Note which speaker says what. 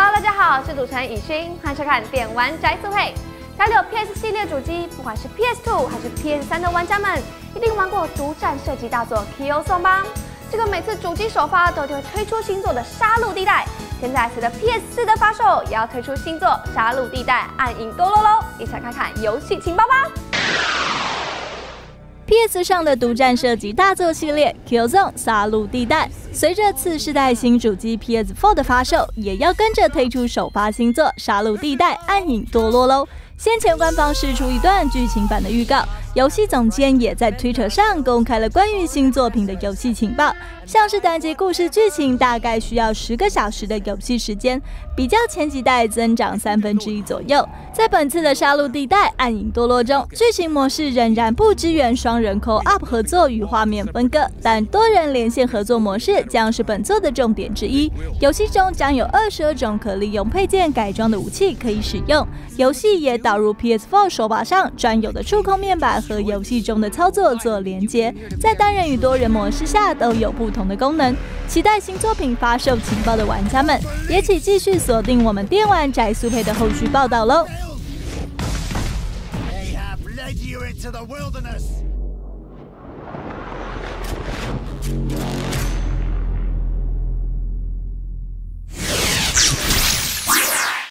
Speaker 1: Hello，大家好，我是主持人雨欣，欢迎收看《电玩宅速会》。家里有 PS 系列主机，不管是 PS2 还是 PS3 的玩家们，一定玩过独占射击大作《Killzone》吧？这个每次主机首发都会推出新作的《杀戮地带》，现在随着 PS4 的发售，也要推出新作《杀戮地带：暗影多罗》喽！一起来看看游戏情报吧。
Speaker 2: PS 上的独占射击大作系列《Killzone：杀戮地带》，随着次世代新主机 PS4 的发售，也要跟着推出首发新作《杀戮地带：暗影堕落》喽。先前官方释出一段剧情版的预告，游戏总监也在推特上公开了关于新作品的游戏情报，像是单机故事剧情大概需要十个小时的游戏时间，比较前几代增长三分之一左右。在本次的杀戮地带暗影堕落中，剧情模式仍然不支援双人 Co Up 合作与画面分割，但多人连线合作模式将是本作的重点之一。游戏中将有二十二种可利用配件改装的武器可以使用，游戏也导入 PS4 手把上专有的触控面板和游戏中的操作做连接，在单人与多人模式下都有不同的功能。期待新作品发售情报的玩家们，也请继续锁定我们电玩宅速配的后续报道喽。